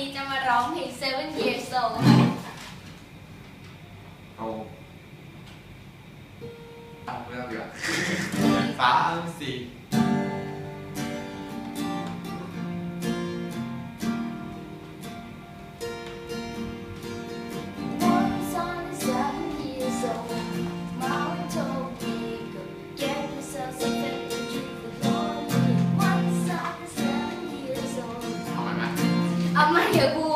นี้จะมาร้องเพลง Seven Years Old เอาเอาไม่ต้องดียวสามสี่ aman ya bu?